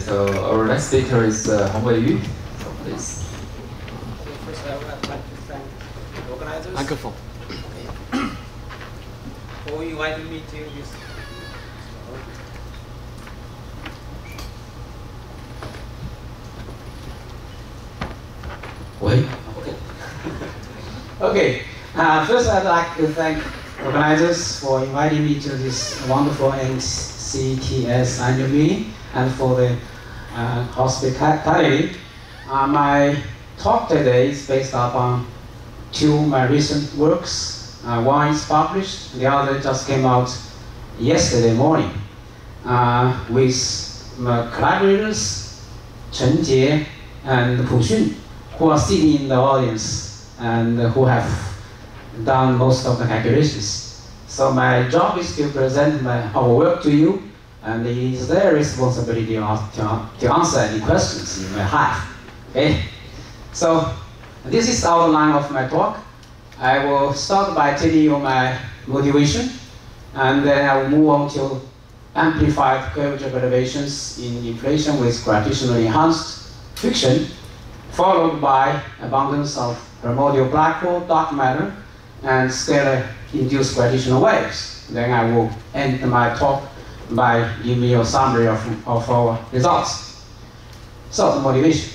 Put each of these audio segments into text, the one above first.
Okay, so our next speaker is uh, Hongwei Yu. So please. So first, I would like to thank the organizers Microphone. for inviting me to this. Wait. Okay. okay. Uh, first, I'd like to thank organizers for inviting me to this wonderful NCTS annual meeting and for the uh, hospitality. Uh, my talk today is based upon two of my recent works. Uh, one is published, the other just came out yesterday morning uh, with my collaborators Chen Jie and Pu Xun who are sitting in the audience and who have done most of the calculations. So my job is to present my, our work to you, and it is their responsibility to, to answer any questions you may have. Okay? So this is the outline of my talk. I will start by telling you my motivation, and then I will move on to amplified curvature perturbations in inflation with gravitationally enhanced friction followed by abundance of primordial black hole, dark matter, and scalar induced gravitational waves. Then I will end my talk by giving you a summary of, of our results. So, the motivation.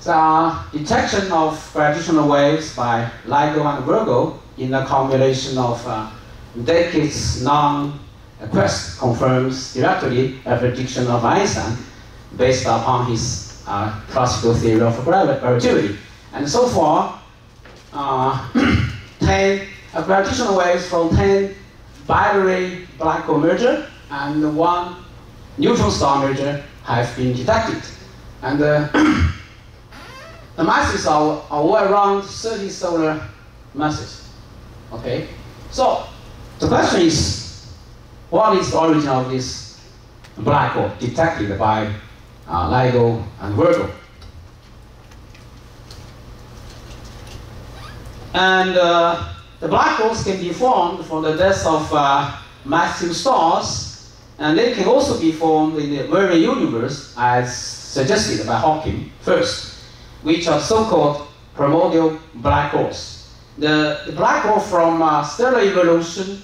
So, uh, detection of gravitational waves by LIGO and Virgo in a combination of uh, decades long quest confirms directly a prediction of Einstein based upon his uh, classical theory of relativity. And so far, uh, 10 uh, gravitational waves from 10 binary black hole merger and one neutron star merger have been detected. And uh, the masses are, are around 30 solar masses. Okay? So, the question is, what is the origin of this black hole detected by uh, LIGO and Virgo. And uh, the black holes can be formed from the death of uh, massive stars, and they can also be formed in the very universe, as suggested by Hawking first, which are so-called primordial black holes. The, the black hole from uh, stellar evolution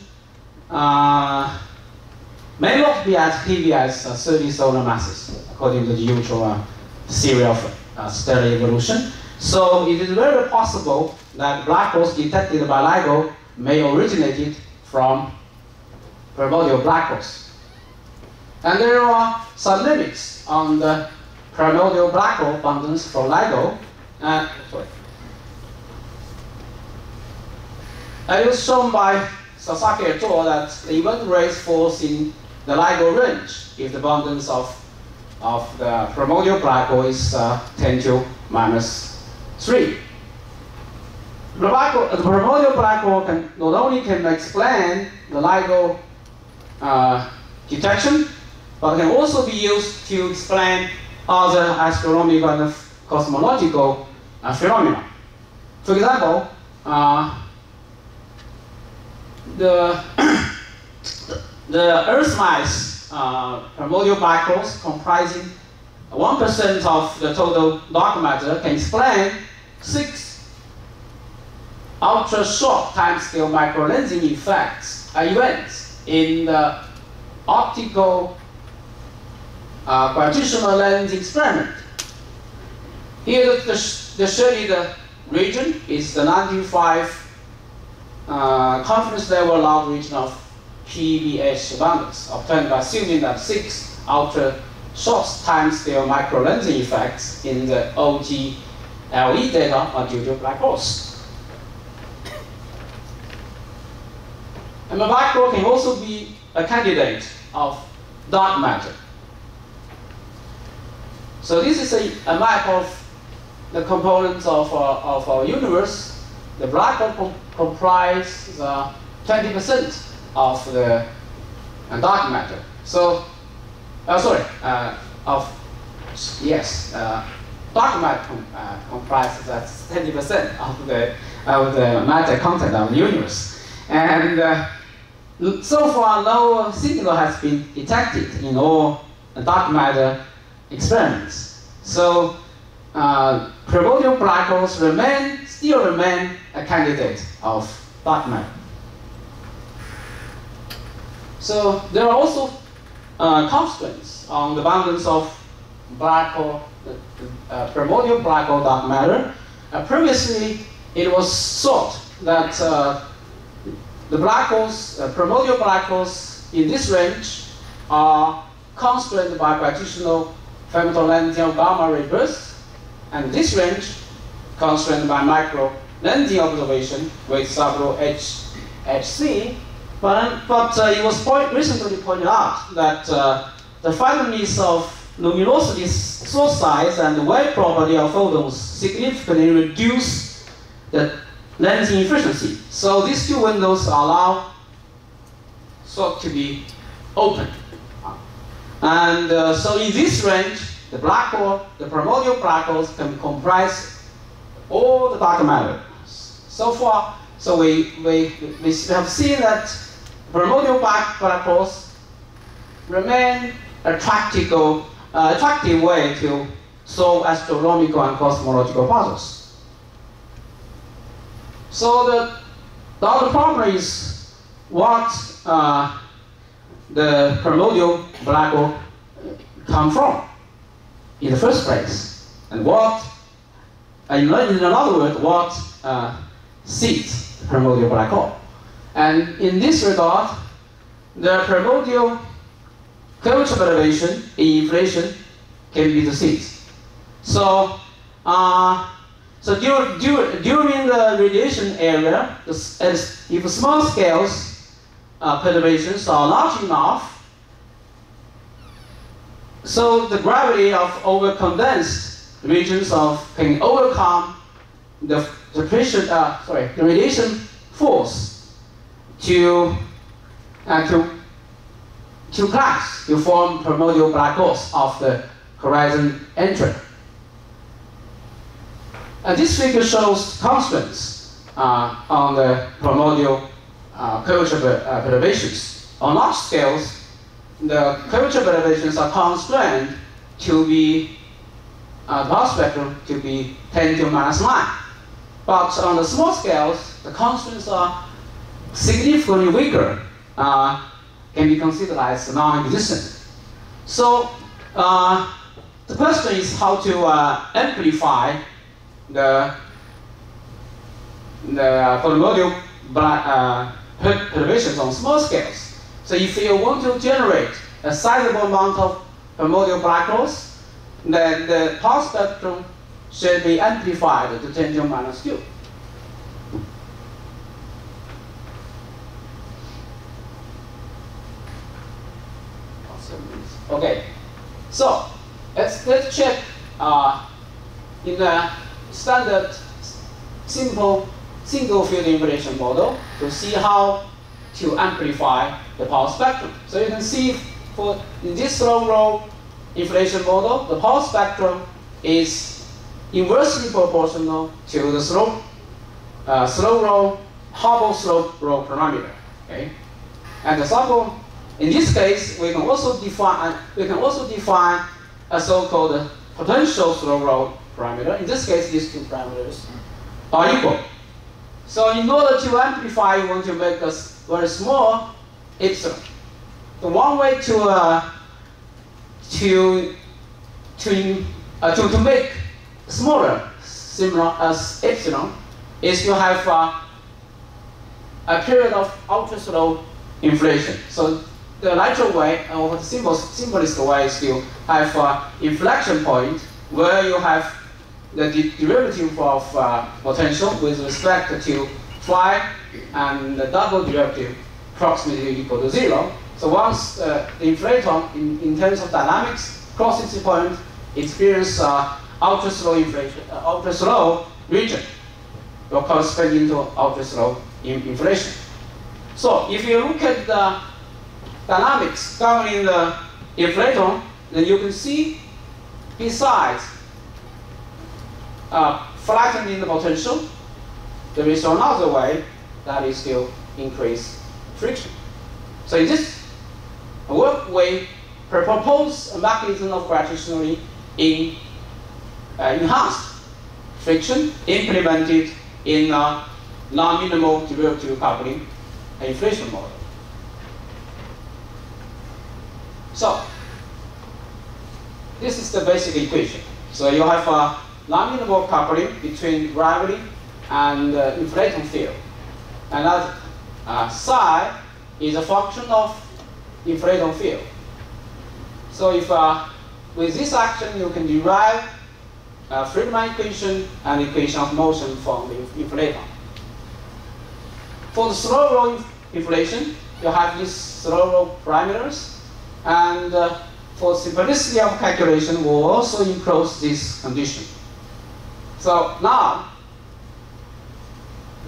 uh, may not be as heavy as uh, 30 solar masses, according to the usual uh, theory of uh, stellar evolution. So it is very possible that black holes detected by LIGO may originated from primordial black holes. And there are some limits on the primordial black hole abundance for LIGO. Uh, sorry. It was shown by Sasaki et al. that the event rate falls in the LIGO range if the abundance of, of the primordial black hole is uh, 10 to minus 3. The, black hole, the primordial black hole can not only can explain the LIGO uh, detection, but can also be used to explain other astronomical and cosmological uh, phenomena. For example, uh, the the Earth mass uh, primordial black holes comprising 1% of the total dark matter can explain six ultra short timescale microlensing effects, uh, events in the optical uh, gravitational lens experiment. Here the, the, shaded region is the 95 uh, confidence level allowed region of PBH abundance obtained by assuming that six ultra short timescale microlensing effects in the OG LE data are due to black holes. And the black hole can also be a candidate of dark matter. So this is a, a map of the components of, uh, of our universe. The black hole com comprises 20% of the uh, dark matter. So, uh, sorry, uh, of, yes, uh, dark matter com uh, comprises 20% of the, of the matter content of the universe. And uh, so far, no signal has been detected in all dark matter experiments. So uh, primordial black holes remain, still remain a candidate of dark matter. So there are also uh, constraints on the boundaries of black hole, uh, primordial black hole dark matter. Uh, previously, it was thought that uh, the black holes, uh, primordial black holes in this range are constrained by gravitational femtolensing gamma ray and this range constrained by micro lengthy observation with several H, HC. But, but uh, it was point, recently pointed out that uh, the finiteness of luminosity source size and the wave property of photons significantly reduce the lensing efficiency. So these two windows allow thought to be open. And uh, so in this range, the black hole, the primordial black holes can comprise all the dark matter. So far, so we, we, we have seen that primordial black, black holes remain a practical, uh, attractive way to solve astronomical and cosmological puzzles. So the, the other problem is what uh, the primordial black hole come from in the first place, and what, in another word, what uh, seeds the primordial black hole. And in this regard, the primordial curvature perturbation in inflation can be the seeds. So, uh, so during, during the radiation area, if small scales uh, perturbations are large enough, so the gravity of over-condensed regions of can overcome the, the pressure, uh, sorry, the radiation force to, uh, to, to collapse to form primordial black holes of the horizon entry. And this figure shows constants uh, on the primordial uh, curvature uh, perturbations. On large scales, the curvature perturbations are constrained to be uh, the power spectrum to be 10 to minus 9. But on the small scales, the constraints are significantly weaker, uh, can be considered as non-existent. So uh, the question is how to uh, amplify the the uh, perturbations on small scales. So if you want to generate a sizable amount of primordial black holes, then the power spectrum should be amplified to 10 to minus 2. Okay, so let's, let's check uh, in the standard simple single field inflation model to see how to amplify the power spectrum. So you can see for in this slow roll inflation model, the power spectrum is inversely proportional to the slope, uh, slow roll, Hubble slope roll parameter. Okay, and the sample in this case we can also define we can also define a so-called potential slow roll parameter. In this case, these two parameters are equal. So in order to amplify, you want to make a very small epsilon. The one way to uh, to to, uh, to to make smaller, similar as epsilon, is to have uh, a period of ultra slow inflation. So the natural way, or the simplest, simplest way, is to have an inflection point where you have the derivative of uh, potential with respect to phi and the double derivative approximately equal to zero. So once uh, the inflaton, in, in terms of dynamics, crosses the point, experience uh, ultra slow inflation, uh, ultra slow region will correspond into ultra slow in inflation. So if you look at the dynamics governing the inflaton, then you can see besides uh, flattening the potential, there is another way that is still increase friction. So in this work we propose a mechanism of gravitationally in uh, enhanced friction implemented in a non-minimal derivative coupling inflation model. So, this is the basic equation. So you have a non-minimal coupling between gravity and uh, inflaton field. And that uh, psi is a function of inflaton field. So if uh, with this action you can derive uh, Friedmann equation and equation of motion from the inflaton. For the slow roll inflation, you have these slow roll parameters, and uh, for simplicity of calculation, we'll also impose this condition. So now,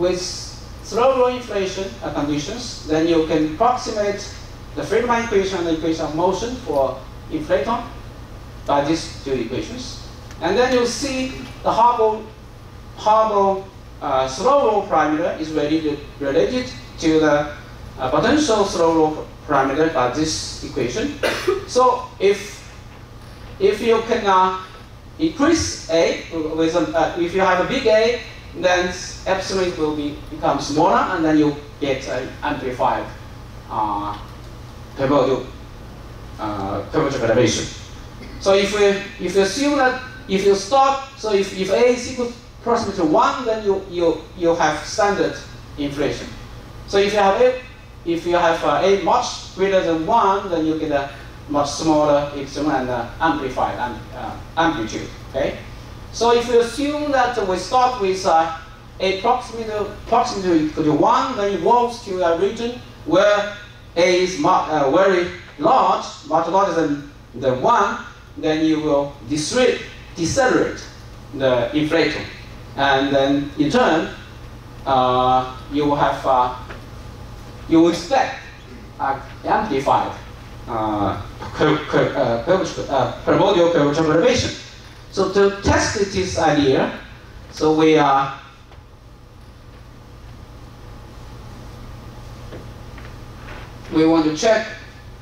with slow roll inflation uh, conditions, then you can approximate the Friedmann equation and the equation of motion for inflaton by these two equations. And then you see the Hubble, Hubble uh, slow roll parameter is related, related to the uh, potential slow roll parameter by this equation. so if if you can uh, increase A with a, uh, if you have a big A, then epsilon will be become smaller, and then you get an amplified uh, uh, curvature perturbation. So if we if you assume that if you stop, so if, if A is equal approximately to 1, then you, you, you have standard inflation. So if you have A, if you have uh, A much greater than 1, then you get a much smaller and uh, amplified um, uh, amplitude. Okay? So if you assume that we start with uh, A approximately equal to 1, then it evolves to a region where A is uh, very large, much larger than, than 1, then you will decelerate the inflaton. And then in turn, uh, you will have, uh, you will expect amplified primordial curvature perturbation. So to test this idea, so we are we want to check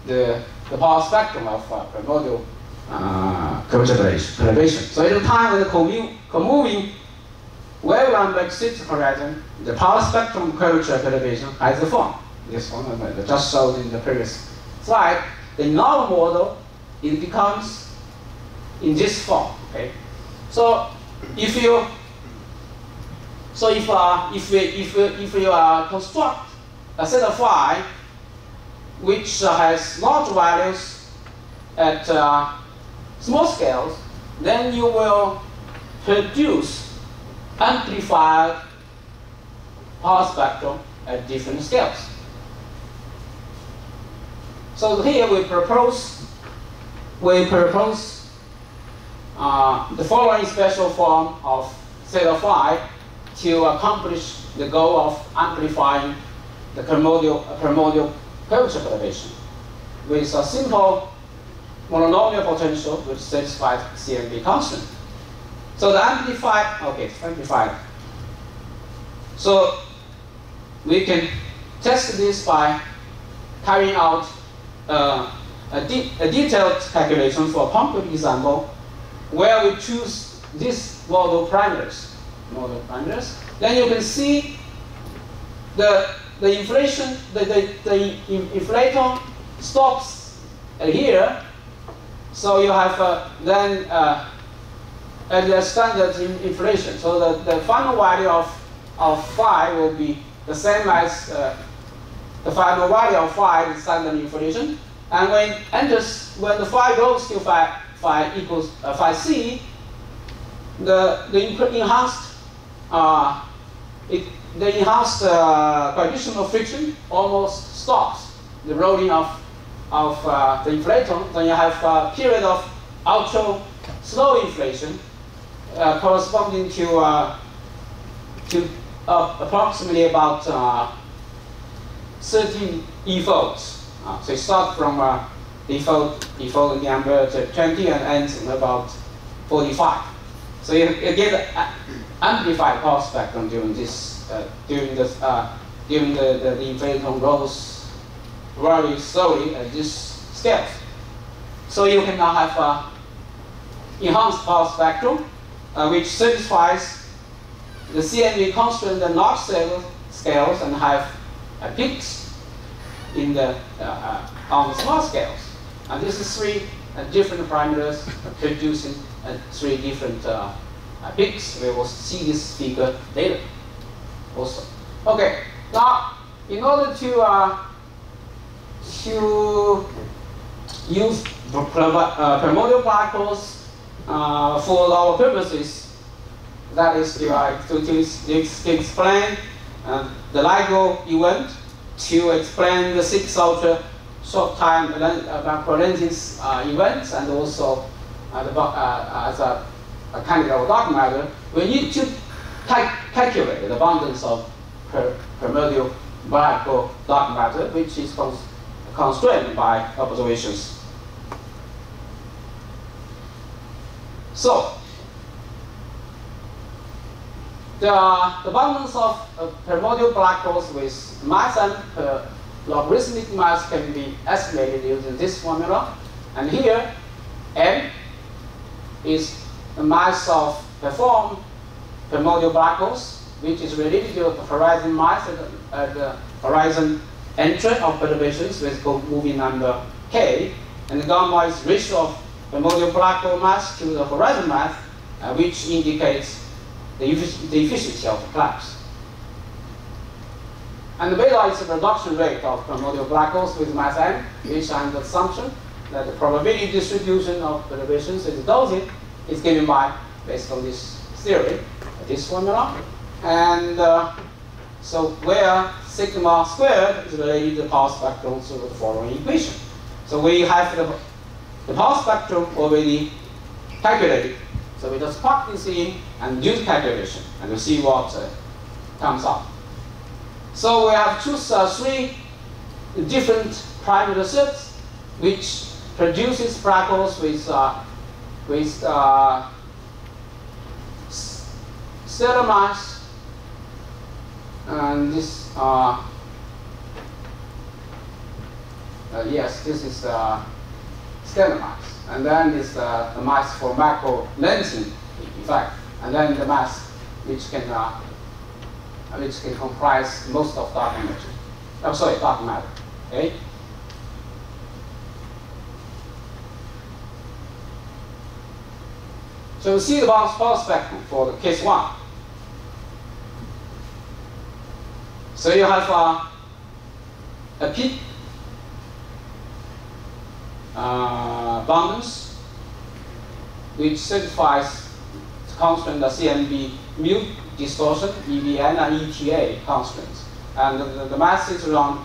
the, the power spectrum of uh, primordial uh, curvature perturbation. So in the time when the co-moving wavelength exceeds horizon, the power spectrum curvature perturbation has a form. This one just showed in the previous slide. The novel model, it becomes in this form. Okay, so if you so if uh, if if if you uh, construct a set of phi which has large values at uh, small scales, then you will produce amplified power spectrum at different scales. So here we propose we propose uh, the following special form of theta phi to accomplish the goal of amplifying the primordial, primordial curvature perturbation with a simple monomial potential which satisfies CMB constant. So the amplified, okay, amplified. So we can test this by carrying out uh, a, de a, detailed calculation for a concrete example where we choose these model parameters. Model parameters. Then you can see the the inflation, the, the, the inflaton stops here so you have uh, then uh, at the standard in inflation. So the, the final value of, of phi will be the same as uh, the final value of phi is standard inflation. And when enters when the phi goes to phi phi equals uh, c, the the enhanced uh, it, the enhanced uh, friction almost stops the rolling of of uh, the inflaton, then you have a period of ultra slow inflation uh, corresponding to uh, to uh, approximately about uh, 13 e-folds. Uh, so start from uh, e-fold, e-fold number 20 and ends in about 45. So you, you get amplified power spectrum during this during this during the, the, the inflaton rolls very slowly at this scale. So you can now have a enhanced power spectrum, uh, which satisfies the CMB constraint and large scale scales and have uh, peaks in the uh, uh, on the small scales. And this is three uh, different parameters producing three different peaks. We will see this figure later also. Okay, now in order to to use uh, primordial holes uh, for our purposes. That is to, to, to explain uh, the LIGO event, to explain the six ultra short time uh, parenthesis uh, events, and also uh, the, uh, as a, a kind of dark matter. We need to calculate the abundance of primordial black hole dark matter, which is constrained by observations. So, the, the abundance of uh, primordial black holes with mass and per logarithmic mass can be estimated using this formula. And here, m is the mass of performed primordial black holes, which is related to the horizon mass at the, at the horizon entry of perturbations with moving number k, and the gamma is ratio of primordial black hole mass to the horizon mass, uh, which indicates the, effic the efficiency of the collapse. And the beta is the reduction rate of primordial black holes with mass m, which under assumption that the probability distribution of perturbations is Gaussian is given by, based on this theory, this formula. And uh, so where sigma squared is related to the power spectrum through the following equation. So we have the, the power spectrum already calculated. So we just plug this in and do the calculation and we see what uh, comes up. So we have two, uh, three different parameter sets which produces black holes with, uh, with uh, stellar mass and this uh, uh, yes this is uh, stellar mass and then this uh, the mass for micro lensing in fact, and then the mass which can uh, which can comprise most of dark energy I'm sorry dark matter okay? So you see the power spectrum for the case one. So you have uh, a peak uh, which satisfies constant the CMB mu distortion, EVN and ETA constants. And the, the mass is around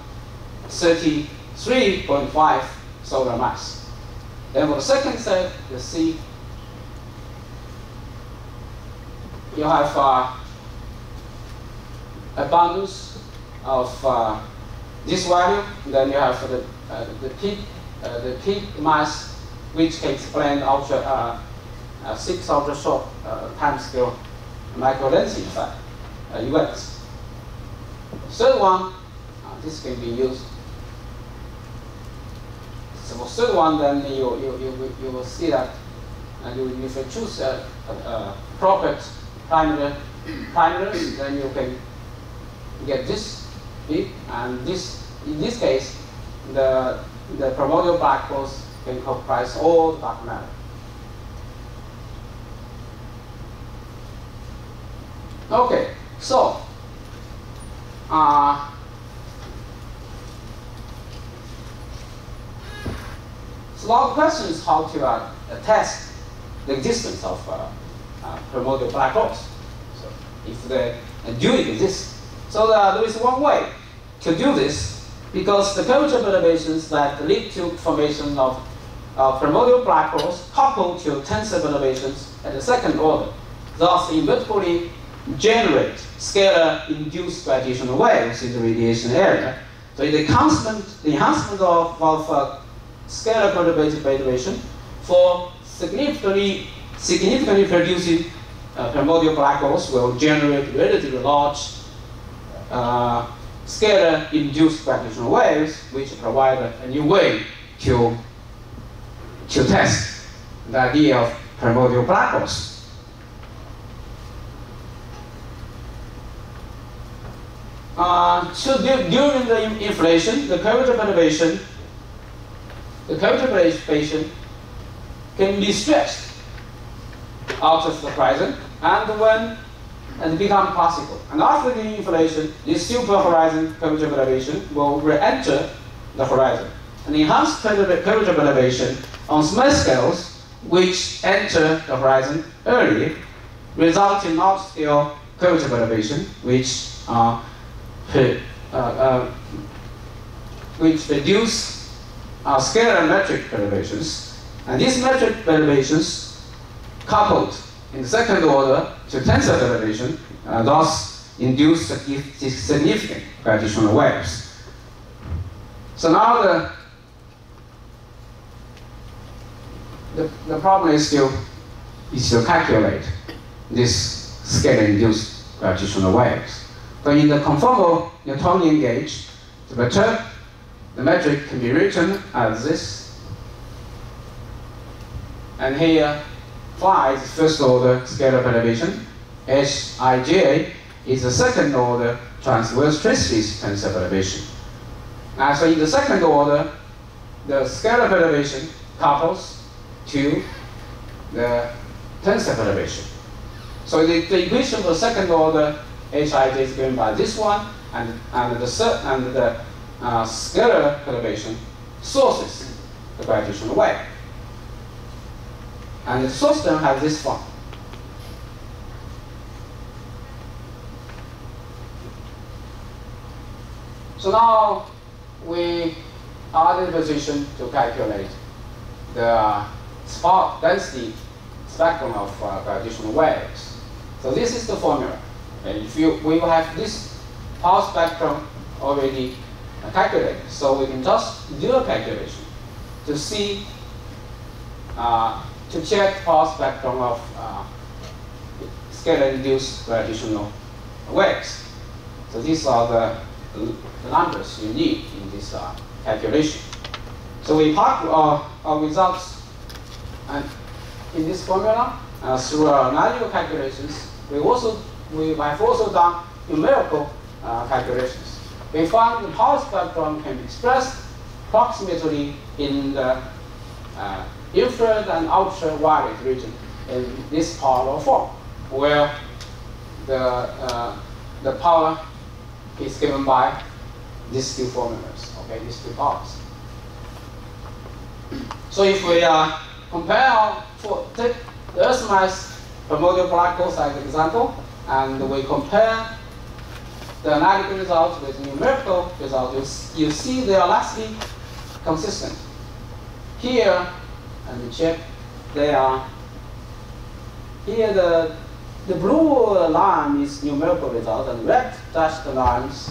33.5 solar mass. Then for the second set, you see you have uh, abundance of uh, this value, then you have the, uh, the peak uh, the peak mass, which can explain ultra uh, uh, six ultra short time scale micro lensing effect events. Third one, this can be used. So for third one, then you you you, you will see that and you, if you choose a, a, a proper primary parameters, then you can get this peak, and this, in this case, the, the primordial black holes can comprise all the dark matter. Okay, so uh, so the question is how to uh, test the existence of uh, uh, primordial black holes. So if they do exist, so uh, there is one way to do this because the curvature perturbations that lead to formation of uh, primordial black holes coupled to tensor perturbations at the second order, thus inevitably generate scalar-induced gravitational waves in the radiation area. So in the constant the enhancement of, of uh, scalar perturbative perturbation for significantly significantly producing uh, primordial black holes will generate relatively large uh, scalar-induced gravitational waves, which provide a new way to to test the idea of primordial black holes. Uh, so during the inflation, the curvature perturbation, the curvature perturbation can be stretched out of the horizon, and when and become possible. And after the inflation, this super horizon curvature perturbation will re-enter the horizon. And enhanced curvature perturbation on small scales, which enter the horizon early, result in large scale curvature perturbation, which are uh, uh, which reduce uh, scalar metric perturbations. And these metric perturbations coupled in the second order to tensor perturbation, uh, thus induce significant gravitational waves. So now the, the, the problem is still is to calculate this scalar-induced gravitational waves. But in the conformal Newtonian gauge, the return, the metric can be written as this. And here, phi is first order scalar perturbation. Hij is the second order transverse trace tensor perturbation. And so in the second order, the scalar perturbation couples to the tensor perturbation. So the, the equation for second order Hij is given by this one, and, and the, and the uh, scalar perturbation sources the gravitational wave. And the term has this form. So now we are in a position to calculate the spot density spectrum of uh, gravitational waves. So this is the formula. And if you, we have this power spectrum already calculated, so we can just do a calculation to see, uh, to check power spectrum of uh, scalar-induced gravitational waves. So these are the, the numbers you need in this uh, calculation. So we plot our, our results in this formula uh, through our manual calculations. We also we have also done numerical uh, calculations. We found the power spectrum can be expressed approximately in the uh, infrared and ultraviolet region in this power form, where the, uh, the power is given by these two formulas, okay, these two powers. So if we uh, compare, for, take the Earth mass primordial black holes as an example, and we compare the analytical results with numerical results, you, you see they are largely consistent. Here, and check, they are, here the, the blue line is numerical result, and red dashed lines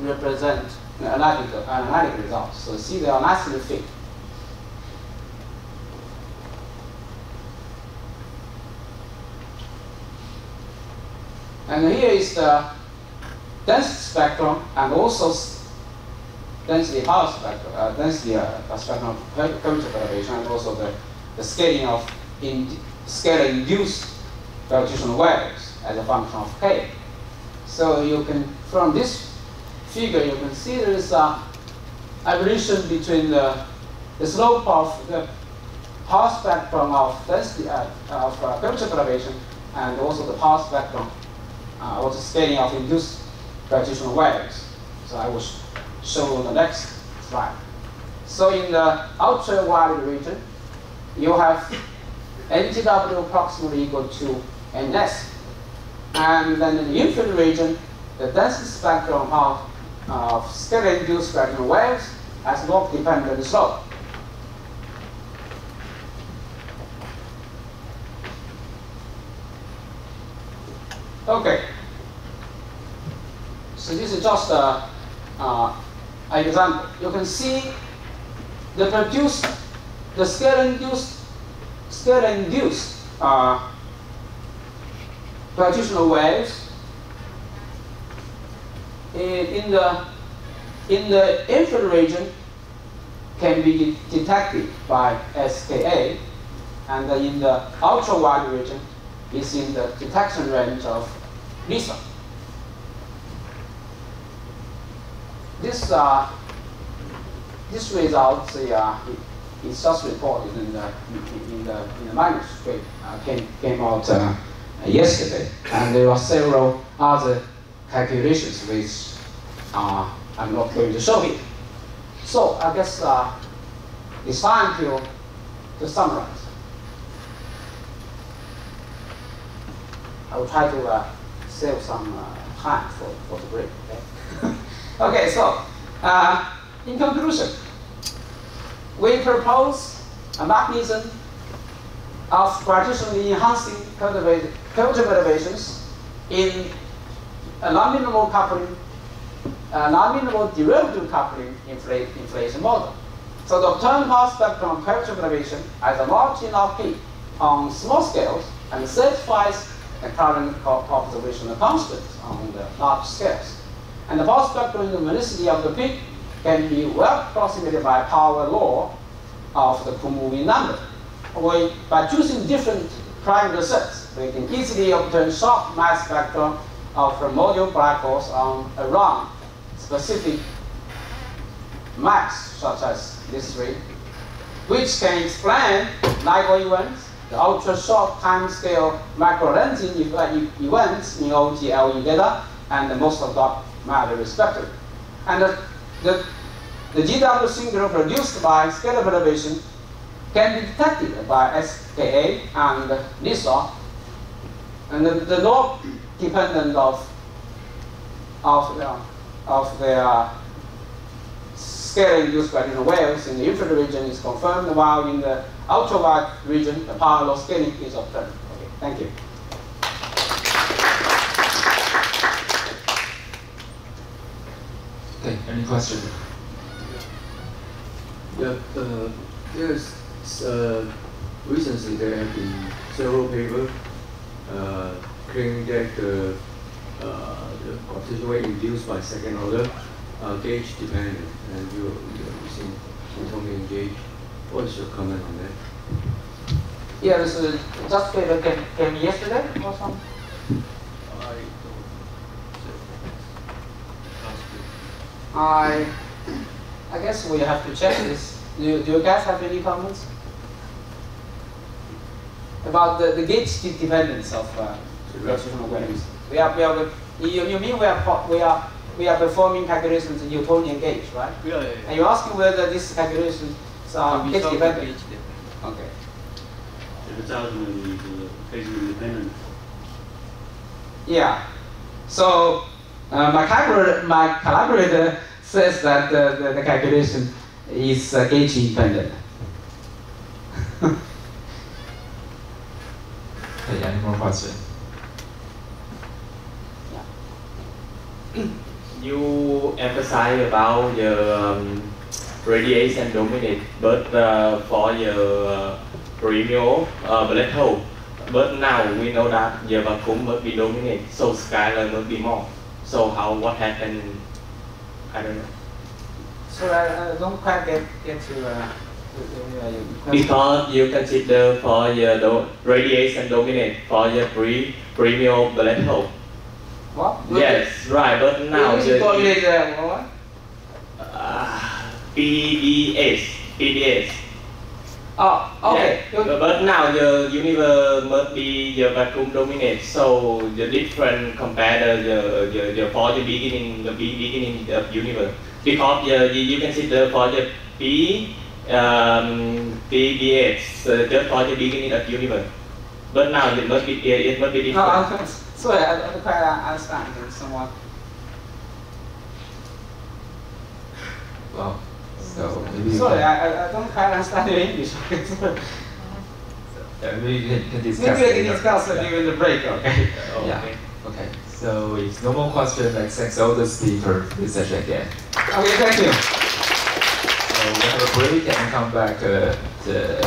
represent analytical, analytical results. So see they are nicely fit. And here is the density spectrum and also density spectrum, uh, density uh, spectrum of curvature perturbation and also the, the scaling of in, scalar induced gravitational waves as a function of k. So you can, from this figure, you can see there is a evolution between the, the slope of the power spectrum of density uh, of uh, curvature perturbation and also the power spectrum uh, the scaling of induced gravitational waves. So I will show on the next slide. So in the ultraviolet region, you have NTW approximately equal to NS. And then in the infrared region, the density spectrum of, of gravitational waves has log-dependent slope. Okay. So this is just a, uh, an example. You can see the produced, the scalar-induced, scalar-induced uh, gravitational waves in, the in the infrared region can be detected by SKA, and in the ultraviolet region is in the detection range of LISA. This, uh, this result uh, is just reported in the, in the, in the manuscript, uh, came, came out uh, yesterday, and there are several other calculations which uh, I'm not going to show here. So I guess uh, it's time to, to summarize. I will try to uh, save some time for, for the break. Okay, okay so uh, in conclusion, we propose a mechanism of gravitationally enhancing culture motivations in a non-minimal coupling, a non-minimal derivative coupling inflation model. So the obtained power spectrum of curvature perturbation has a large enough peak on small scales and satisfies the current observational constants on the large scales. And the power spectrum luminosity of the peak can be well approximated by power law of the co-moving number. By choosing different parameter sets, we can easily obtain soft mass spectrum of primordial black holes on around specific mass, such as this three, which can explain LIGO events the ultra short time scale microlensing events in OGLE data and the most of dark matter respectively. And the, the, the GW singular produced by scalar perturbation can be detected by SKA and LISA, and the, the law dependent of of the, of the uh, scaling used by the waves in the infrared region is confirmed, while in the ultraviolet region, the power law scaling is observed. Okay, thank you. Okay, any question? Yeah, uh, yes, uh, recently there have been several papers uh, claiming that the, uh, the gravitational wave induced by second order are gauge dependent, and you, you, seem you told me gauge. What's your comment on that? Yeah, this is just came, came, came yesterday or something. I I guess we have to check this. Do you, do you guys have any comments about the, the gauge dependence of uh, gravitational waves? We are we are you, you mean we are we are we are performing calculations in Newtonian gauge, right? Yeah, yeah, yeah. And you're asking whether these calculations are gauge dependent. Okay. independent. Yeah. So uh, my, collaborator, my collaborator says that the, the, the calculation is uh, gauge independent. Okay, any more questions? you emphasize about the um, radiation dominant, but uh, for the uh, premium uh, black hole. But now we know that the vacuum must be dominant, so scalar must be more. So how what happened? I don't know. So I, I don't quite get, get to uh, uh. Because you consider for your do radiation dominant for your pre premium black hole. What? Yes, right. But now you the dominate the what? uh, PDS, PDS. Oh, okay. Yeah. But, but now the universe must be the vacuum dominant, so the different compare the the, the for the beginning the beginning of universe because the, you consider for the P um, PDS uh, just for the beginning of universe. But now it must be it must be No, different. I'm, sorry, I don't quite understand somewhat. Well, so maybe Sorry, can, I, I- I don't quite understand your English. yeah, maybe you can, can discuss. Maybe we can discuss it Yeah. during the break, okay? Oh, Yeah. okay. Okay, so if no more questions, like thanks all the speakers this session again. Okay, thank you. So we have a break and come back uh, to